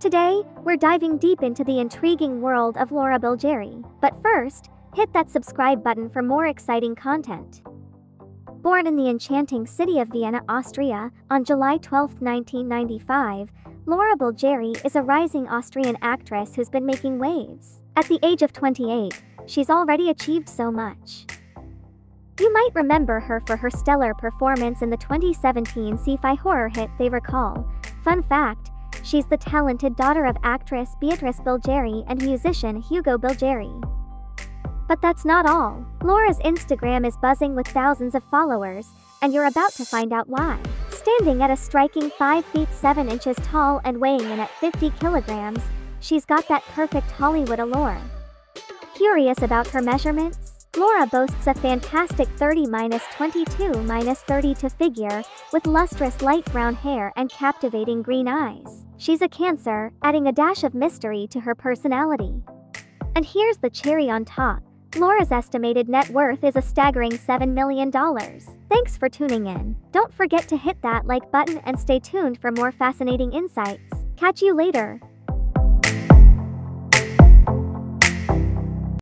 Today, we're diving deep into the intriguing world of Laura Bilgeri. But first, hit that subscribe button for more exciting content. Born in the enchanting city of Vienna, Austria, on July 12, 1995, Laura Bilgeri is a rising Austrian actress who's been making waves. At the age of 28, she's already achieved so much. You might remember her for her stellar performance in the 2017 sci-fi horror hit The Recall. Fun fact, she's the talented daughter of actress Beatrice Bilgeri and musician Hugo Bilgeri. But that's not all. Laura's Instagram is buzzing with thousands of followers, and you're about to find out why. Standing at a striking 5 feet 7 inches tall and weighing in at 50 kilograms, she's got that perfect Hollywood allure. Curious about her measurements? Laura boasts a fantastic 30-22-32 figure, with lustrous light brown hair and captivating green eyes. She's a Cancer, adding a dash of mystery to her personality. And here's the cherry on top. Laura's estimated net worth is a staggering $7 million. Thanks for tuning in. Don't forget to hit that like button and stay tuned for more fascinating insights. Catch you later.